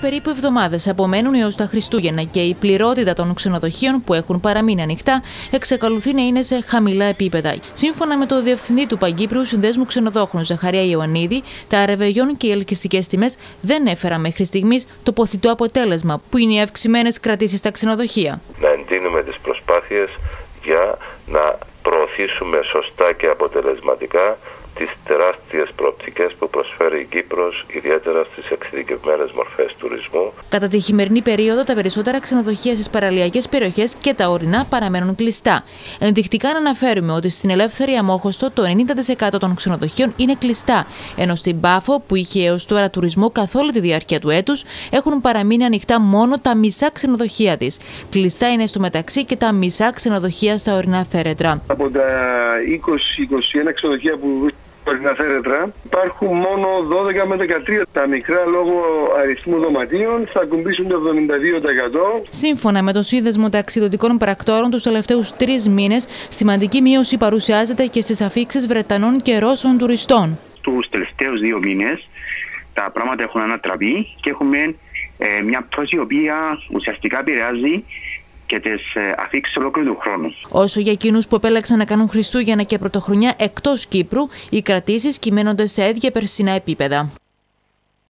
περίπου εβδομάδες απομένουν έως τα Χριστούγεννα και η πληρότητα των ξενοδοχείων που έχουν παραμείνει ανοιχτά εξακολουθεί να είναι σε χαμηλά επίπεδα. Σύμφωνα με το διευθυντή του Παγκύπριου Συνδέσμου Ξενοδόχων Ζαχαρία Ιωαννίδη, τα αρεβεγιών και οι ελκυστικές τιμές δεν έφεραν μέχρι στιγμής το ποθητό αποτέλεσμα, που είναι οι αυξημένες κρατήσεις στα ξενοδοχεία. Να εντείνουμε τις προσπάθειες για να προωθήσουμε σωστά και αποτελεσματικά τις τεράστιες προοπτικές που προσφέρει η Κύπρος, ιδιαίτερα στις εξειδικευμένες μορφές τουρισμού. Κατά τη χειμερινή περίοδο, τα περισσότερα ξενοδοχεία στις παραλιακές περιοχές και τα ορεινά παραμένουν κλειστά. Ενδεικτικά να αναφέρουμε ότι στην ελεύθερη αμόχωστο το 90% των ξενοδοχείων είναι κλειστά, ενώ στην Πάφο, που είχε έως τώρα τουρισμό καθ' όλη τη διάρκεια του έτους, έχουν παραμείνει ανοιχτά μόνο τα μισά ξενοδοχεία της. Κλειστά είναι στο μεταξύ και τα μισά ξενοδοχεία στα ορεινά θέρετρα. Από τα 20-21 ξενοδοχεία που ορεινά θέρετρα. Υπάρχουν μόνο 12 με 13. Τα μικρά λόγω αριθμού δωματίων θα ακουμπήσουν το 72%. Σύμφωνα με το Σύνδεσμο Ταξιδοτικών Πρακτόρων, τους τελευταίους τρεις μήνες, σημαντική μείωση παρουσιάζεται και στις αφήξεις Βρετανών και Ρώσων τουριστών. Τους τελευταίους δύο μήνες τα πράγματα έχουν ανατραπεί και έχουμε ε, μια πτώση η οποία ουσιαστικά επηρεάζει και τις ε, αφήξεις ολόκληρου του χρόνου. Όσο για εκείνους που επέλεξαν να κάνουν Χριστούγεννα και Πρωτοχρονιά εκτός Κύπρου, οι κρατήσεις κυμαίνονται σε ίδια περσινά επίπεδα.